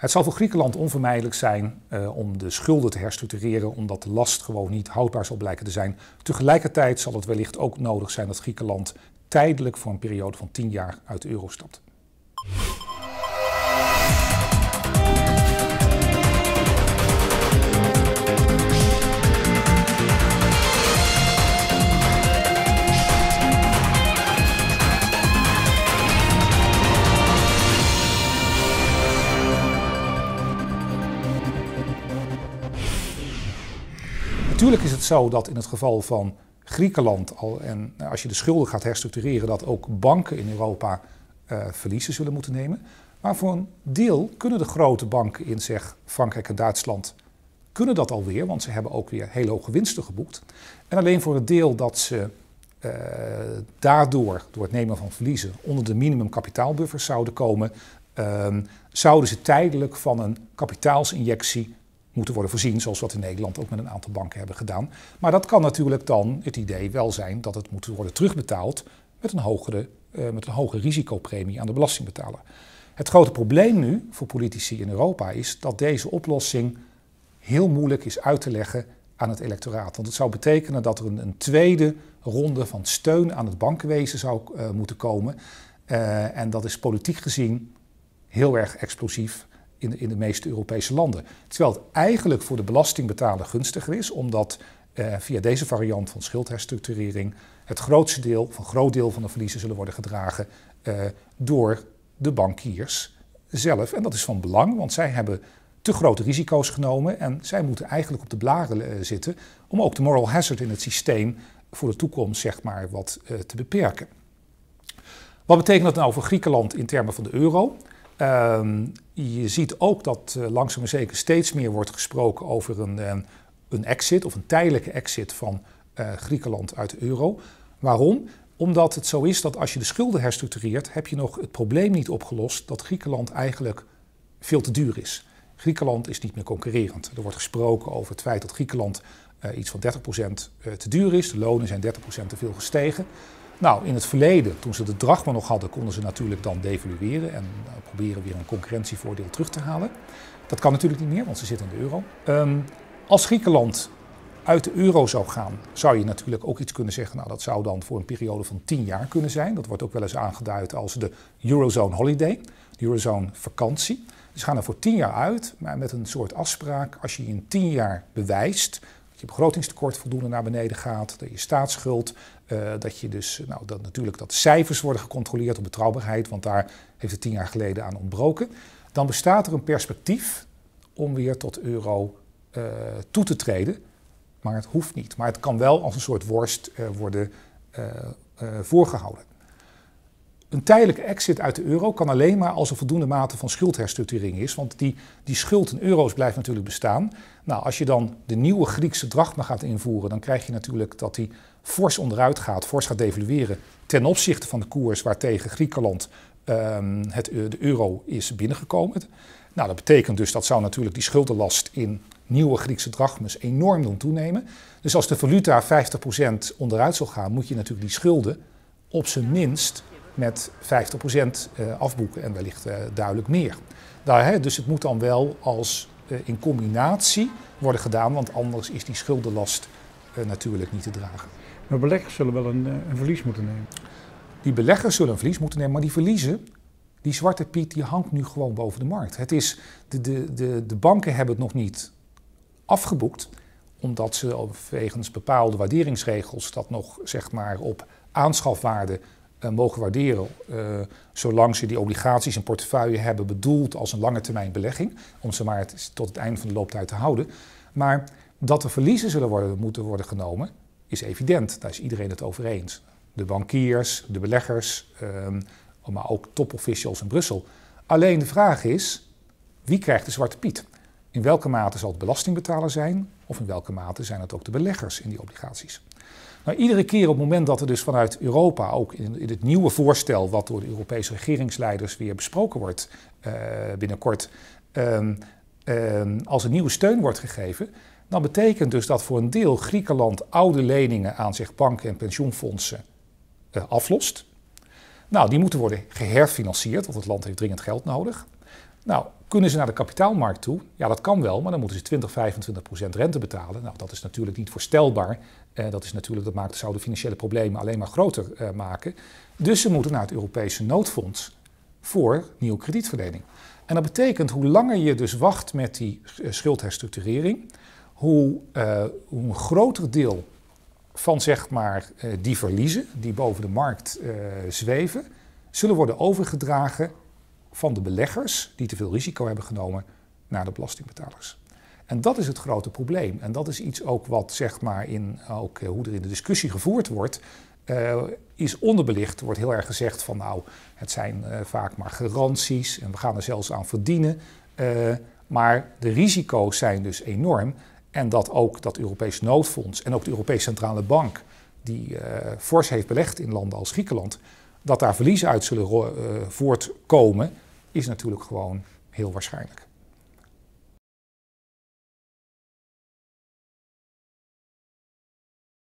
Het zal voor Griekenland onvermijdelijk zijn uh, om de schulden te herstructureren, omdat de last gewoon niet houdbaar zal blijken te zijn. Tegelijkertijd zal het wellicht ook nodig zijn dat Griekenland tijdelijk voor een periode van 10 jaar uit de euro stapt. Natuurlijk is het zo dat in het geval van Griekenland, al, en als je de schulden gaat herstructureren, dat ook banken in Europa uh, verliezen zullen moeten nemen. Maar voor een deel kunnen de grote banken in zeg Frankrijk en Duitsland kunnen dat alweer, want ze hebben ook weer hele hoge winsten geboekt. En alleen voor het deel dat ze uh, daardoor, door het nemen van verliezen, onder de minimumkapitaalbuffers zouden komen, uh, zouden ze tijdelijk van een kapitaalsinjectie moeten worden voorzien, zoals we dat in Nederland ook met een aantal banken hebben gedaan. Maar dat kan natuurlijk dan het idee wel zijn dat het moet worden terugbetaald met een hogere, uh, met een hogere risicopremie aan de belastingbetaler. Het grote probleem nu voor politici in Europa is dat deze oplossing heel moeilijk is uit te leggen aan het electoraat. Want het zou betekenen dat er een, een tweede ronde van steun aan het bankenwezen zou uh, moeten komen. Uh, en dat is politiek gezien heel erg explosief in de, in de meeste Europese landen. Terwijl het eigenlijk voor de belastingbetaler gunstiger is, omdat eh, via deze variant van schuldherstructurering het grootste deel, een groot deel van de verliezen zullen worden gedragen eh, door de bankiers zelf. En dat is van belang, want zij hebben te grote risico's genomen en zij moeten eigenlijk op de blaren uh, zitten om ook de moral hazard in het systeem voor de toekomst zeg maar wat te beperken. Wat betekent dat nou voor Griekenland in termen van de euro? Uh, je ziet ook dat uh, langzaam maar zeker steeds meer wordt gesproken over een, uh, een exit of een tijdelijke exit van uh, Griekenland uit de euro. Waarom? Omdat het zo is dat als je de schulden herstructureert, heb je nog het probleem niet opgelost dat Griekenland eigenlijk veel te duur is. Griekenland is niet meer concurrerend. Er wordt gesproken over het feit dat Griekenland iets van 30% te duur is. De lonen zijn 30% te veel gestegen. Nou, in het verleden, toen ze de drachma nog hadden, konden ze natuurlijk dan devalueren en uh, proberen weer een concurrentievoordeel terug te halen. Dat kan natuurlijk niet meer, want ze zitten in de euro. Um, als Griekenland uit de euro zou gaan, zou je natuurlijk ook iets kunnen zeggen. Nou, dat zou dan voor een periode van 10 jaar kunnen zijn. Dat wordt ook wel eens aangeduid als de Eurozone Holiday, de Eurozone vakantie. Dus gaan er voor 10 jaar uit, maar met een soort afspraak. Als je in 10 jaar bewijst je begrotingstekort voldoende naar beneden gaat, dat je staatsschuld, uh, dat je dus, nou, dat natuurlijk dat cijfers worden gecontroleerd op betrouwbaarheid, want daar heeft het tien jaar geleden aan ontbroken. Dan bestaat er een perspectief om weer tot euro uh, toe te treden, maar het hoeft niet. Maar het kan wel als een soort worst uh, worden voorgehouden. Een tijdelijke exit uit de euro kan alleen maar als er voldoende mate van schuldherstructurering is. Want die, die schuld in euro's blijft natuurlijk bestaan. Nou, als je dan de nieuwe Griekse drachma gaat invoeren, dan krijg je natuurlijk dat die fors onderuit gaat, fors gaat devalueren ten opzichte van de koers waartegen Griekenland um, het, de euro is binnengekomen. Nou, dat betekent dus dat zou natuurlijk die schuldenlast in nieuwe Griekse drachmes enorm doen toenemen. Dus als de valuta 50% onderuit zal gaan, moet je natuurlijk die schulden op zijn minst met 50% eh, afboeken en wellicht uh, duidelijk meer. Daar, dus het moet dan wel als uh, in combinatie worden gedaan, want anders is die schuldenlast natuurlijk niet te dragen. Maar beleggers zullen wel een, een, verlies moeten nemen. Die beleggers zullen een verlies moeten nemen, maar die verliezen, die zwarte piet, die hangt nu gewoon boven de markt. Het is, de, de, de, de banken hebben het nog niet afgeboekt, omdat ze wegens bepaalde waarderingsregels dat nog zeg maar op aanschafwaarde uh, mogen waarderen, uh, zolang ze die obligaties en portefeuille hebben bedoeld als een lange termijn belegging, om ze maar tot het einde van de looptijd te houden. Maar dat er verliezen zullen worden, moeten worden genomen, is evident. Daar is iedereen het over eens. De bankiers, de beleggers, um, maar ook topofficials in Brussel. Alleen de vraag is, wie krijgt de zwarte piet? In welke mate zal het belastingbetaler zijn of in welke mate zijn het ook de beleggers in die obligaties? Nou, iedere keer op het moment dat er dus vanuit Europa, ook in, het nieuwe voorstel wat door de Europese regeringsleiders weer besproken wordt uh, binnenkort, um, um, als een nieuwe steun wordt gegeven, dan betekent dus dat voor een deel Griekenland oude leningen aan zich banken en pensioenfondsen uh, aflost. Nou, die moeten worden geherfinancierd, want het land heeft dringend geld nodig. Nou, kunnen ze naar de kapitaalmarkt toe? Ja, dat kan wel, maar dan moeten ze 20, 25 procent rente betalen. Nou, dat is natuurlijk niet voorstelbaar. Uh, dat, is natuurlijk, dat maakt, zou de financiële problemen alleen maar groter uh, maken. Dus ze moeten naar het Europese noodfonds voor nieuwe kredietverlening. En dat betekent hoe langer je dus wacht met die schuldherstructurering, hoe, hoe een groter deel van zeg maar, die verliezen die boven de markt zweven, zullen worden overgedragen van de beleggers die te veel risico hebben genomen naar de belastingbetalers. En dat is het grote probleem. En dat is iets ook wat zeg maar in ook, hoe er in de discussie gevoerd wordt, uh, is onderbelicht. Er wordt heel erg gezegd van nou, het zijn vaak maar garanties en we gaan er zelfs aan verdienen. Maar de risico's zijn dus enorm. En dat ook dat Europees noodfonds en ook de Europese Centrale Bank, die fors heeft belegd in landen als Griekenland, dat daar verliezen uit zullen voortkomen, is natuurlijk gewoon heel waarschijnlijk.